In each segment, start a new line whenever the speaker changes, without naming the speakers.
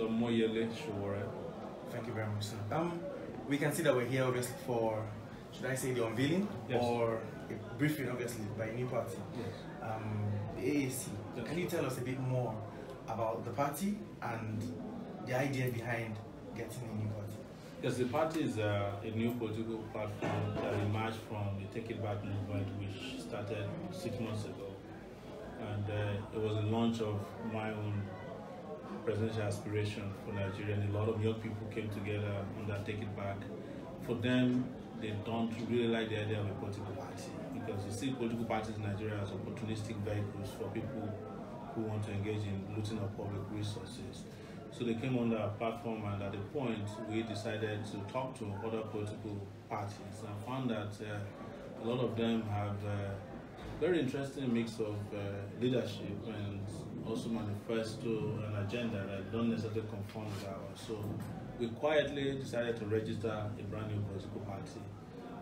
Omoyele Sowore.
Thank you very much, sir. Um, we can see that we're here obviously for, should I say the unveiling
Yes.
or a briefing obviously by a new party,
Yes.
um, the AAC.
Yes.
Can you tell us a bit more about the party and the idea behind getting a new party?
Yes, the party is uh, a new political platform that emerged from the Take It Back movement, which started six months ago. And uh, it was the launch of my own presidential aspiration for Nigeria. And a lot of young people came together that Take It Back. For them, they don't really like the idea of a political party because you see political parties in Nigeria as opportunistic vehicles for people who want to engage in looting of public resources. So they came on our platform, and at a point, we decided to talk to other political parties and found that uh, a lot of them have a very interesting mix of uh, leadership and also manifesto an agenda that don't necessarily conform with ours. So we quietly decided to register a brand new political party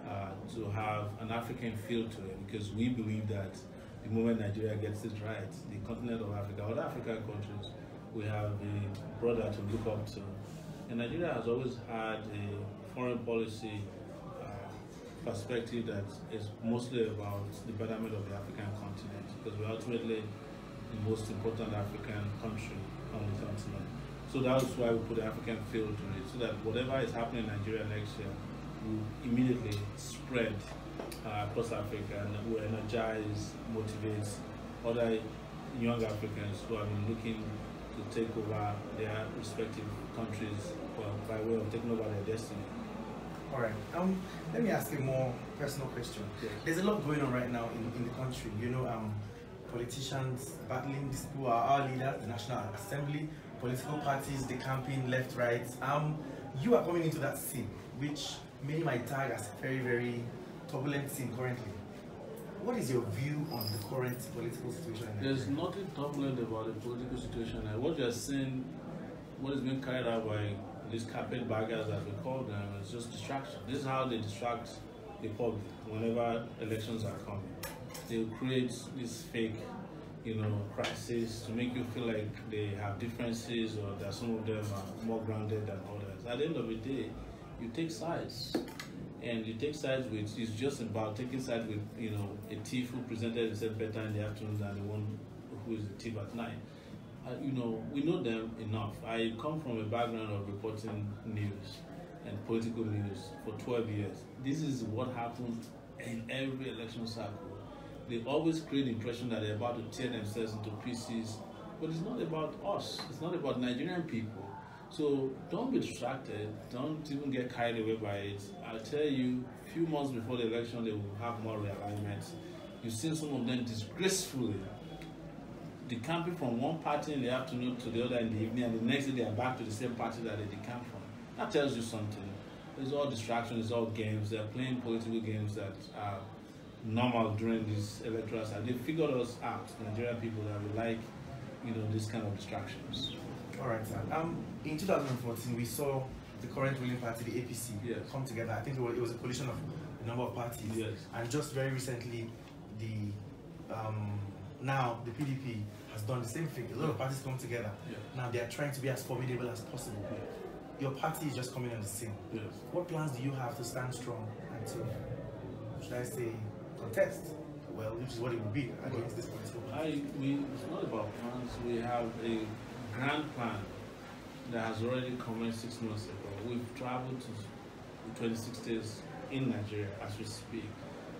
uh, to have an African feel to it because we believe that the moment Nigeria gets it right, the continent of Africa, other African countries, we have a brother to look up to. And Nigeria has always had a foreign policy uh, perspective that is mostly about the betterment of the African continent because we're ultimately the most important African country on the continent. So that's why we put the African field to it, so that whatever is happening in Nigeria next year will immediately spread uh, across Africa and will energize, motivate other young Africans who have been looking to take over their respective countries well, by way of taking over their destiny.
All right. Um, let me ask a more personal question. There's a lot going on right now in, in the country. You know, um, politicians battling these people are our leaders, the National Assembly, political parties, the campaign left, right. Um, you are coming into that scene, which many might tag as a very, very turbulent scene currently. What is your view on the current political situation
There's nothing turbulent about the political situation. And what you're seeing, what is being carried out by these carpetbaggers, as we call them, is just distraction. This is how they distract the public whenever elections are coming. They create this fake, you know, crisis to make you feel like they have differences or that some of them are more grounded than others. At the end of the day, you take sides and you take sides with it's just about taking sides with you know a thief who presented himself better in the afternoon than the one who is a thief at night. Uh, you know, we know them enough. I come from a background of reporting news and political news for 12 years. This is what happens in every election cycle. They always create the impression that they're about to tear themselves into pieces, but it's not about us. It's not about Nigerian people. So don't be distracted. Don't even get carried away by it. I'll tell you, a few months before the election, they will have more realignment. You've seen some of them disgracefully decamping from one party in the afternoon to the other in the evening, and the next day they are back to the same party that they decamped from. That tells you something. It's all distractions, it's all games. They're playing political games that are normal during this electoral cycle. They figured us out, Nigerian people, that we like, you know, this kind of distractions.
All right, sir. Um, in 2014, we saw the current ruling party, the APC,
Yes.
come together. I think it was, it was a coalition of a number of parties.
Yes.
And just very recently, the um, now the PDP has done the same thing. A lot of parties come together.
Yeah.
Now they are trying to be as formidable as possible. Your party is just coming on the scene.
Yes.
What plans do you have to stand strong and to, should I say, contest? Well, which is what it would be against this political party.
I, we, it's not about plans. We have a grand plan that has already commenced six months ago. We've traveled to 26 states in Nigeria as we speak,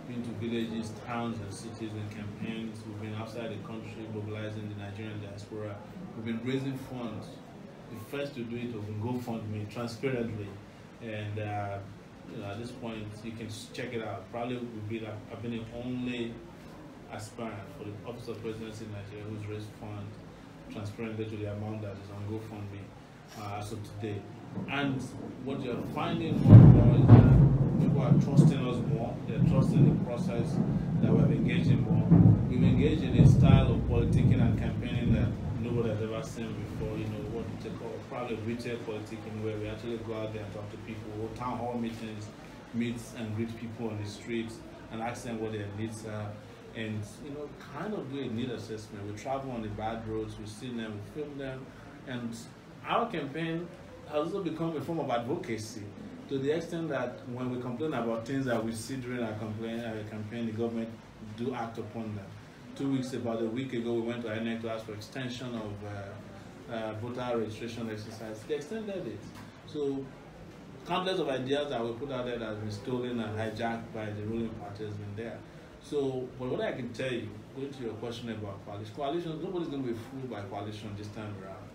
been to villages, towns, and cities and campaigns. We've been outside the country mobilizing the Nigerian diaspora. We've been raising funds. The first to do it was GoFundMe transparently, and uh, you know, at this point you can check it out. Probably we've been I've been the only aspirant for the office of presidency in Nigeria who's raised funds transparently to the amount that is on GoFundMe uh, as of today. And what you're finding more and more is that people are trusting us more. They're trusting the process that we're engaging more. We've engaged in a style of politicking and campaigning that has ever seen before. You know what they call probably retail politicking, where we actually go out there and talk to people, town hall meetings, meet and greet people on the streets, and ask them what their needs are and you know kind of do a need assessment. We travel on the bad roads, we see them, we film them, and our campaign has also become a form of advocacy to the extent that when we complain about things that we see during our our campaign the government do act upon them. Two weeks, about a week ago, we went to INEC to ask for extension of uh, uh, voter registration exercise. They extended it. So countless of ideas that were put out there that have been stolen and hijacked by the ruling party has been there. So, but what I can tell you, going to your question about coalition, coalition, nobody's going to be fooled by coalition this time around.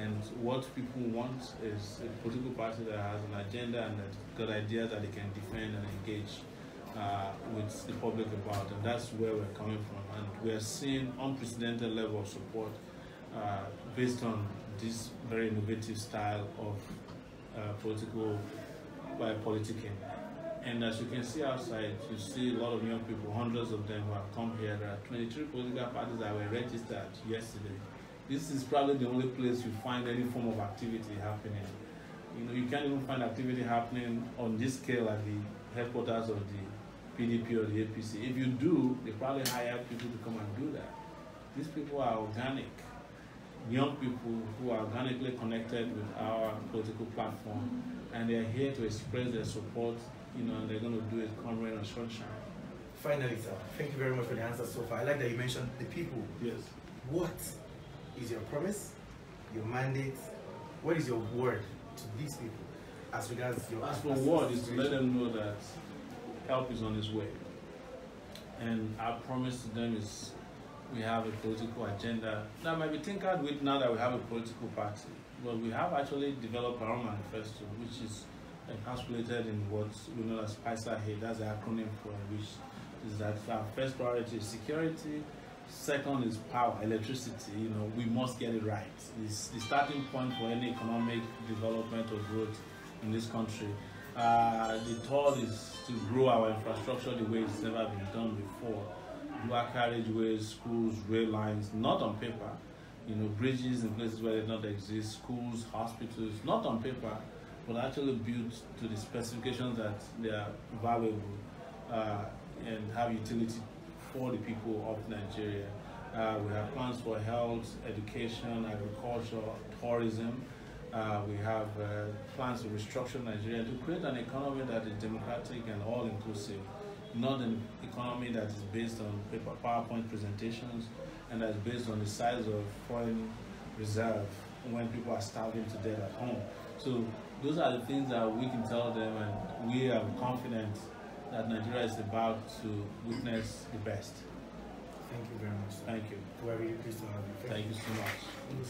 And what people want is a political party that has an agenda and that's got ideas that they can defend and engage uh, with the public about. And that's where we're coming from. And we're seeing unprecedented level of support uh, based on this very innovative style of uh, political by politicking. And as you can see outside, you see a lot of young people, hundreds of them who have come here. There are 23 political parties that were registered yesterday. This is probably the only place you find any form of activity happening. You know, you can't even find activity happening on this scale at the headquarters of the PDP or the APC. If you do, they probably hire people to come and do that. These people are organic, young people who are organically connected with our political platform, mm-hmm. and they're here to express their support you know, and they're going to do it come rain or sunshine.
Finally, sir, thank you very much for the answer so far. I like that you mentioned the people.
Yes.
What is your promise, your mandate? What is your word to these people as regards your
As for what is to let them know that help is on its way. And our promise to them is we have a political agenda that might be tinkered with now that we have a political party. But we have actually developed our own manifesto, which is encapsulated in what we know as PISA-HATE, that's the acronym for which is that our first priority is security, second is power, electricity, you know, we must get it right. It's the starting point for any economic development or growth in this country. Uh, the third is to grow our infrastructure the way it's never been done before. Dual carriageways, schools, rail lines, not on paper. You know, bridges in places where they don't exist, schools, hospitals, not on paper, but actually built to the specifications that they are valuable uh, and have utility for the people of Nigeria. Uh, we have plans for health, education, agriculture, tourism. Uh, we have uh, plans to restructure Nigeria to create an economy that is democratic and all-inclusive, not an economy that is based on paper PowerPoint presentations and that's based on the size of foreign reserve when people are starving to death at home. So those are the things that we can tell them, and we are confident that Nigeria is about to witness the best.
Thank you very much.
Thank you.
Really pleased to have you.
Thank, Thank you so much.